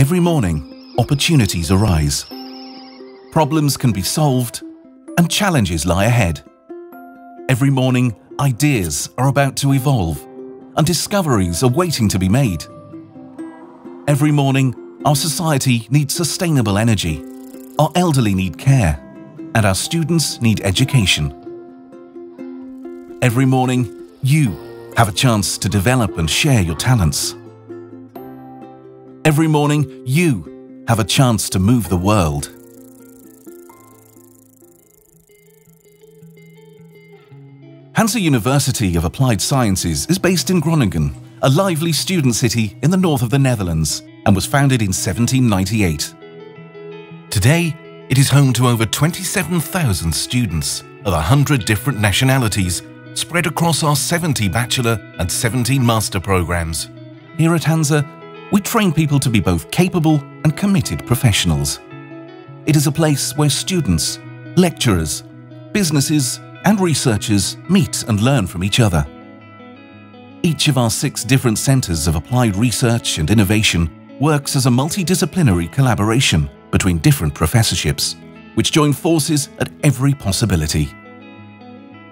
Every morning, opportunities arise. Problems can be solved and challenges lie ahead. Every morning, ideas are about to evolve and discoveries are waiting to be made. Every morning, our society needs sustainable energy, our elderly need care, and our students need education. Every morning, you have a chance to develop and share your talents. Every morning, you have a chance to move the world. Hanze University of Applied Sciences is based in Groningen, a lively student city in the north of the Netherlands, and was founded in 1798. Today, it is home to over 27,000 students of 100 different nationalities spread across our 70 bachelor and 17 master programs. Here at Hanze, we train people to be both capable and committed professionals. It is a place where students, lecturers, businesses and researchers meet and learn from each other. Each of our six different centres of applied research and innovation works as a multidisciplinary collaboration between different professorships, which join forces at every possibility.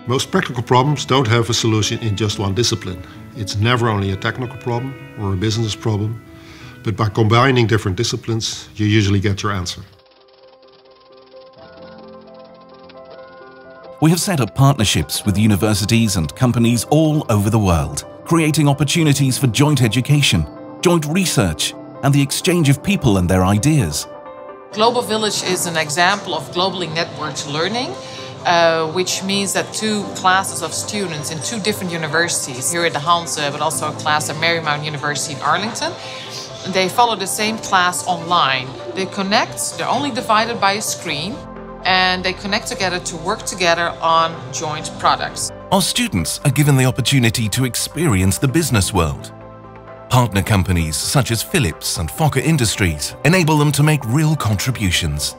Most practical problems don't have a solution in just one discipline. It's never only a technical problem or a business problem, but by combining different disciplines, you usually get your answer. We have set up partnerships with universities and companies all over the world, creating opportunities for joint education, joint research, and the exchange of people and their ideas. Global Village is an example of globally networked learning, uh, which means that two classes of students in two different universities, here at the Hanze, but also a class at Marymount University in Arlington, they follow the same class online. They connect, they're only divided by a screen, and they connect together to work together on joint products. Our students are given the opportunity to experience the business world. Partner companies such as Philips and Fokker Industries enable them to make real contributions.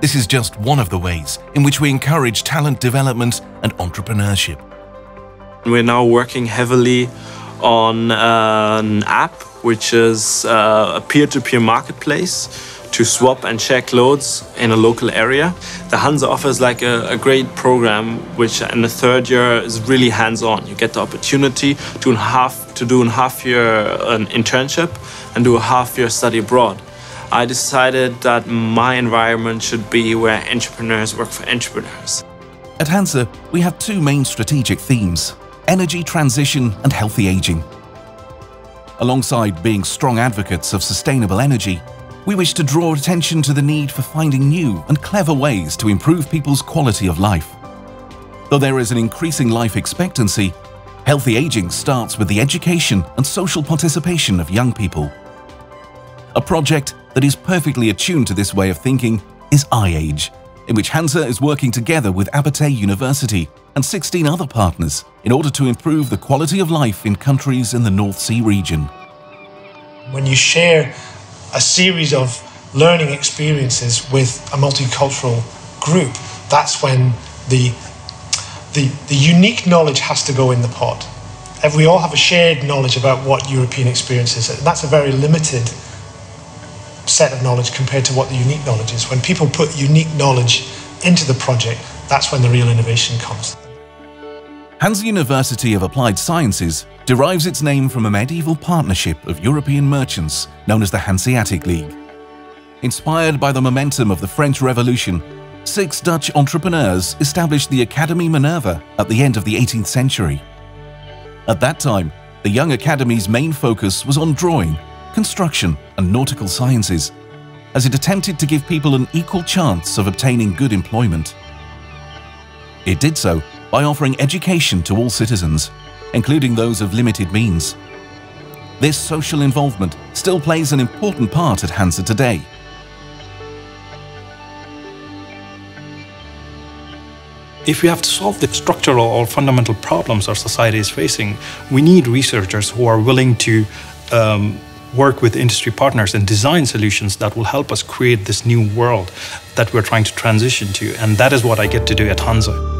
This is just one of the ways in which we encourage talent development and entrepreneurship. We're now working heavily on uh, an app which is uh, a peer-to-peer marketplace to swap and share clothes in a local area. The Hanze offers like a, a great program, which in the third year is really hands-on. You get the opportunity to half to do a half year an internship and do a half year study abroad. I decided that my environment should be where entrepreneurs work for entrepreneurs. At Hanze, we have two main strategic themes energy transition and healthy aging. Alongside being strong advocates of sustainable energy, we wish to draw attention to the need for finding new and clever ways to improve people's quality of life. Though there is an increasing life expectancy, healthy aging starts with the education and social participation of young people. A project that is perfectly attuned to this way of thinking is iAge, in which Hanze is working together with Abertay University and 16 other partners in order to improve the quality of life in countries in the North Sea region. When you share a series of learning experiences with a multicultural group, that's when the, the, the unique knowledge has to go in the pot. If we all have a shared knowledge about what European experience is, that's a very limited set of knowledge compared to what the unique knowledge is. When people put unique knowledge into the project, that's when the real innovation comes. Hanze University of Applied Sciences derives its name from a medieval partnership of European merchants known as the Hanseatic League. Inspired by the momentum of the French Revolution, six Dutch entrepreneurs established the Academy Minerva at the end of the 18th century. At that time, the young academy's main focus was on drawing, construction and nautical sciences, as it attempted to give people an equal chance of obtaining good employment. It did so by offering education to all citizens including those of limited means. This social involvement still plays an important part at Hanze today. If we have to solve the structural or fundamental problems our society is facing, we need researchers who are willing to um, work with industry partners and design solutions that will help us create this new world that we're trying to transition to. And that is what I get to do at Hanze.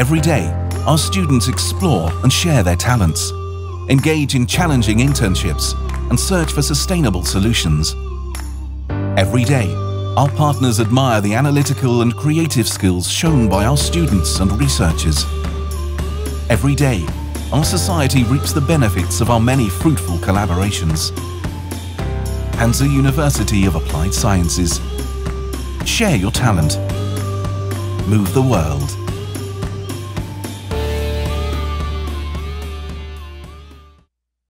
Every day, our students explore and share their talents, engage in challenging internships, and search for sustainable solutions. Every day, our partners admire the analytical and creative skills shown by our students and researchers. Every day, our society reaps the benefits of our many fruitful collaborations. Hanze University of Applied Sciences. Share your talent. Move the world.